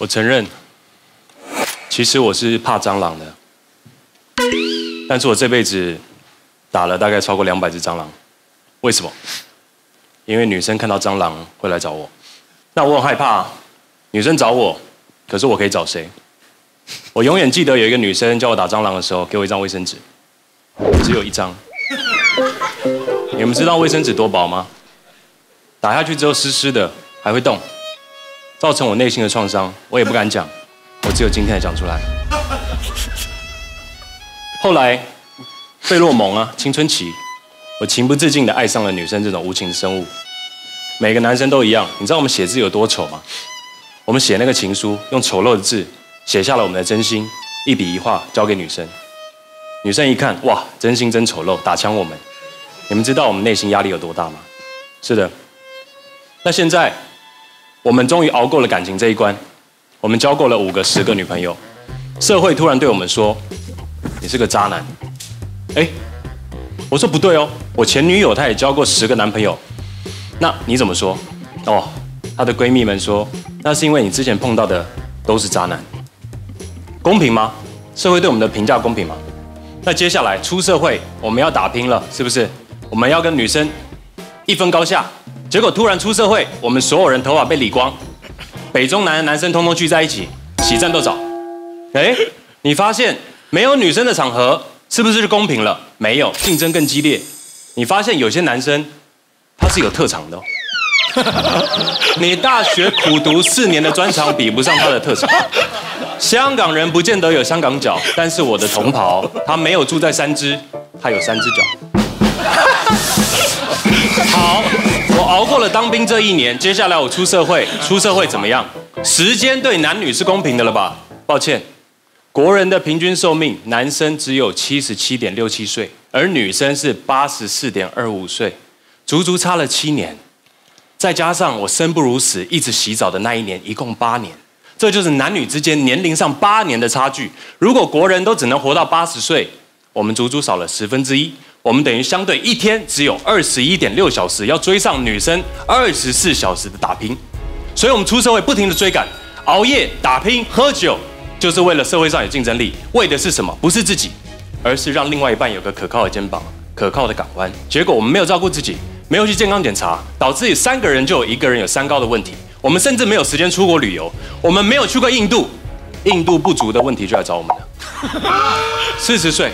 我承认，其实我是怕蟑螂的，但是我这辈子打了大概超过两百只蟑螂。为什么？因为女生看到蟑螂会来找我，那我很害怕，女生找我，可是我可以找谁？我永远记得有一个女生叫我打蟑螂的时候，给我一张卫生纸，只有一张。你们知道卫生纸多薄吗？打下去之后湿湿的，还会动，造成我内心的创伤，我也不敢讲，我只有今天才讲出来。后来，费洛蒙啊，青春期，我情不自禁的爱上了女生这种无情的生物。每个男生都一样，你知道我们写字有多丑吗？我们写那个情书，用丑陋的字写下了我们的真心，一笔一画交给女生。女生一看，哇，真心真丑陋，打枪我们。你们知道我们内心压力有多大吗？是的。那现在，我们终于熬过了感情这一关，我们交过了五个、十个女朋友，社会突然对我们说：“你是个渣男。”哎，我说不对哦，我前女友她也交过十个男朋友，那你怎么说？哦，她的闺蜜们说，那是因为你之前碰到的都是渣男，公平吗？社会对我们的评价公平吗？那接下来出社会，我们要打拼了，是不是？我们要跟女生一分高下。结果突然出社会，我们所有人头发被理光，北中南的男生通通聚在一起洗战斗澡。哎，你发现没有女生的场合，是不是就公平了？没有，竞争更激烈。你发现有些男生他是有特长的，你大学苦读四年的专长比不上他的特长。香港人不见得有香港脚，但是我的同袍他没有住在三只，他有三只脚。好。我熬过了当兵这一年，接下来我出社会，出社会怎么样？时间对男女是公平的了吧？抱歉，国人的平均寿命，男生只有七十七点六七岁，而女生是八十四点二五岁，足足差了七年。再加上我生不如死，一直洗澡的那一年，一共八年，这就是男女之间年龄上八年的差距。如果国人都只能活到八十岁，我们足足少了十分之一。我们等于相对一天只有二十一点六小时，要追上女生二十四小时的打拼，所以我们出社会不停的追赶、熬夜、打拼、喝酒，就是为了社会上有竞争力。为的是什么？不是自己，而是让另外一半有个可靠的肩膀、可靠的港湾。结果我们没有照顾自己，没有去健康检查，导致三个人就有一个人有三高的问题。我们甚至没有时间出国旅游，我们没有去过印度，印度不足的问题就来找我们了。四十岁。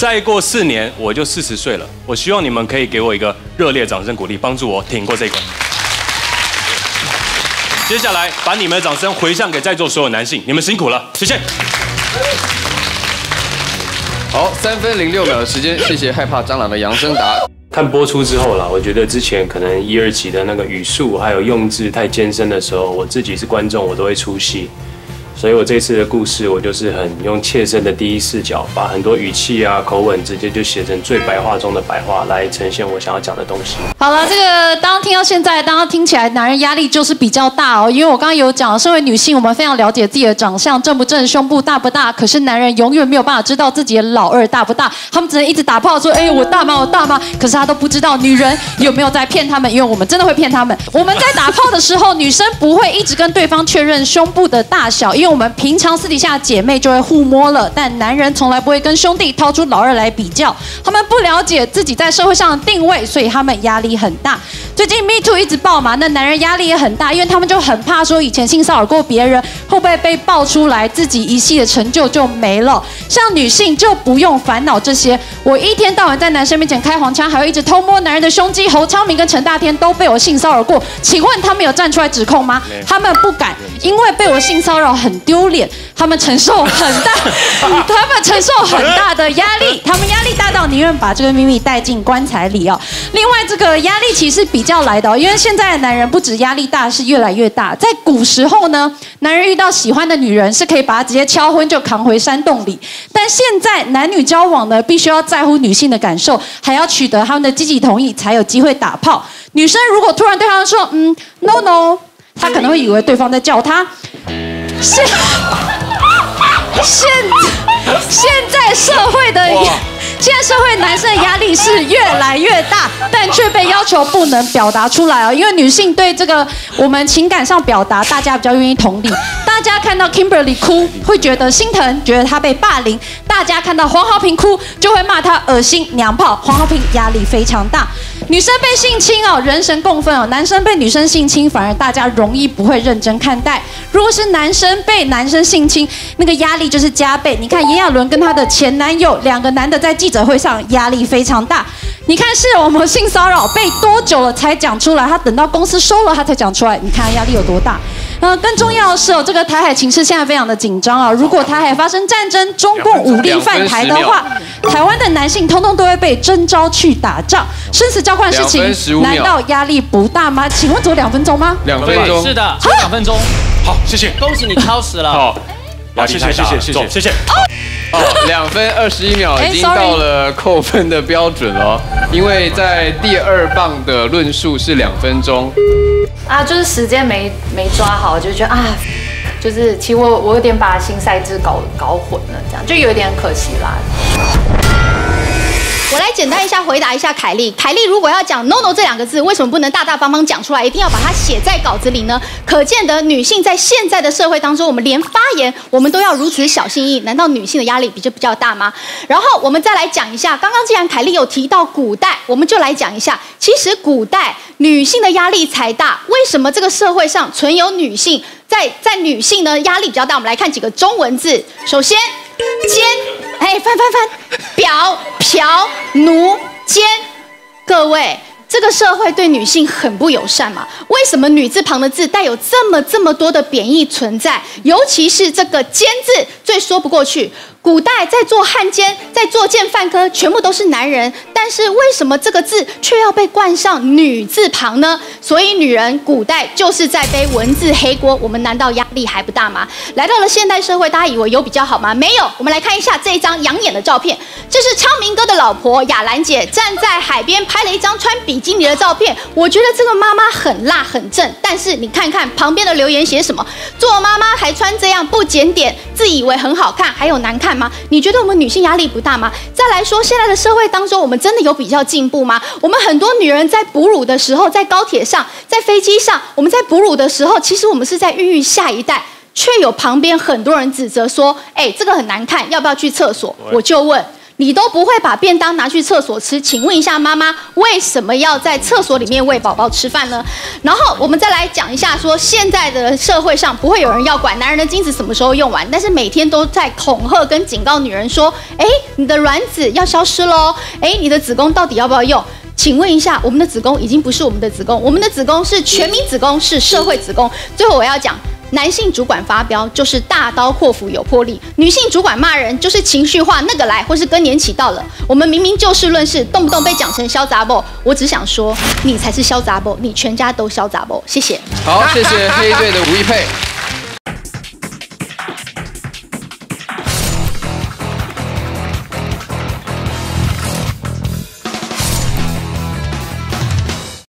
再过四年我就四十岁了，我希望你们可以给我一个热烈掌声鼓励，帮助我挺过这个。接下来把你们的掌声回向给在座所有男性，你们辛苦了，谢谢。好，三分零六秒的时间，谢谢害怕蟑螂的杨生达。看播出之后啦，我觉得之前可能一二集的那个语速还有用字太艰深的时候，我自己是观众，我都会出戏。所以我这次的故事，我就是很用切身的第一视角，把很多语气啊、口吻直接就写成最白话中的白话，来呈现我想要讲的东西。好了，这个当听到现在，当刚听起来，男人压力就是比较大哦。因为我刚刚有讲，身为女性，我们非常了解自己的长相正不正、胸部大不大。可是男人永远没有办法知道自己的老二大不大，他们只能一直打炮说：“哎，我大吗？我大吗？”可是他都不知道女人有没有在骗他们，因为我们真的会骗他们。我们在打炮的时候，女生不会一直跟对方确认胸部的大小，因为我们平常私。底下姐妹就会互摸了，但男人从来不会跟兄弟掏出老二来比较，他们不了解自己在社会上的定位，所以他们压力很大。最近 Me Too 一直爆嘛，那男人压力也很大，因为他们就很怕说以前性骚扰过别人，会不会被爆出来，自己一系的成就就没了。像女性就不用烦恼这些，我一天到晚在男生面前开黄腔，还会一直偷摸男人的胸肌。侯昌明跟陈大天都被我性骚扰过，请问他们有站出来指控吗？他们不敢，因为被我性骚扰很丢脸。他们承受很大，他们承受很大的压力，他们压力大到宁愿把这个秘密带进棺材里哦。另外，这个压力其实比较来的，因为现在的男人不止压力大，是越来越大。在古时候呢，男人遇到喜欢的女人是可以把她直接敲昏就扛回山洞里，但现在男女交往呢，必须要在乎女性的感受，还要取得他们的积极同意才有机会打炮。女生如果突然对他说嗯 no no，他可能会以为对方在叫他。现 现现在社会的，现在社会男生的压力是越来越大，但却被要求不能表达出来哦，因为女性对这个我们情感上表达，大家比较愿意同理。大家看到 Kimberly 哭，会觉得心疼，觉得她被霸凌；大家看到黄豪平哭，就会骂他恶心、娘炮。黄豪平压力非常大。女生被性侵哦，人神共愤哦；男生被女生性侵，反而大家容易不会认真看待。如果是男生被男生性侵，那个压力就是加倍。你看炎亚纶跟她的前男友两个男的在记者会上压力非常大。你看是我们性骚扰被多久了才讲出来？他等到公司收了他才讲出来。你看压力有多大？呃，更重要的是哦，这个台海情势现在非常的紧张啊。如果台海发生战争，中共武力犯台的话，台湾的男性通通都会被征召去打仗，生死交换事情，难道压力不大吗？请问只有两分钟吗？两分钟，是的，两分钟。好，谢谢，恭喜你超时了。好，谢谢谢谢谢谢谢谢。哦，两分二十一秒已经到了扣分的标准了，因为在第二棒的论述是两分钟。啊，就是时间没没抓好，就觉得啊，就是其实我我有点把新赛制搞搞混了，这样就有点可惜啦。我来简单一下回答一下凯莉。凯莉如果要讲 “no no” 这两个字，为什么不能大大方方讲出来，一定要把它写在稿子里呢？可见得女性在现在的社会当中，我们连发言我们都要如此小心翼翼，难道女性的压力比就比较大吗？然后我们再来讲一下，刚刚既然凯莉有提到古代，我们就来讲一下，其实古代女性的压力才大。为什么这个社会上存有女性，在在女性呢压力比较大？我们来看几个中文字，首先。奸，哎，翻翻翻，婊、嫖、奴、奸，各位，这个社会对女性很不友善嘛？为什么女字旁的字带有这么这么多的贬义存在？尤其是这个奸字，最说不过去。古代在做汉奸、在做奸犯科，全部都是男人，但是为什么这个字却要被冠上女字旁呢？所以女人古代就是在背文字黑锅，我们难道压力还不大吗？来到了现代社会，大家以为有比较好吗？没有。我们来看一下这一张养眼的照片，这是昌明哥的老婆雅兰姐站在海边拍了一张穿比基尼的照片。我觉得这个妈妈很辣很正，但是你看看旁边的留言写什么？做妈妈还穿这样不检点，自以为很好看，还有难看。吗？你觉得我们女性压力不大吗？再来说，现在的社会当中，我们真的有比较进步吗？我们很多女人在哺乳的时候，在高铁上，在飞机上，我们在哺乳的时候，其实我们是在孕育下一代，却有旁边很多人指责说：“哎，这个很难看，要不要去厕所？”我就问。你都不会把便当拿去厕所吃，请问一下妈妈，为什么要在厕所里面喂宝宝吃饭呢？然后我们再来讲一下，说现在的社会上不会有人要管男人的精子什么时候用完，但是每天都在恐吓跟警告女人说，哎，你的卵子要消失喽，哎，你的子宫到底要不要用？请问一下，我们的子宫已经不是我们的子宫，我们的子宫是全民子宫，是社会子宫。最后我要讲。男性主管发飙就是大刀阔斧有魄力，女性主管骂人就是情绪化那个来，或是更年期到了。我们明明就事论事，动不动被讲成潇洒不？我只想说，你才是潇洒不，你全家都潇洒不？谢谢。好，谢谢黑队的吴一佩。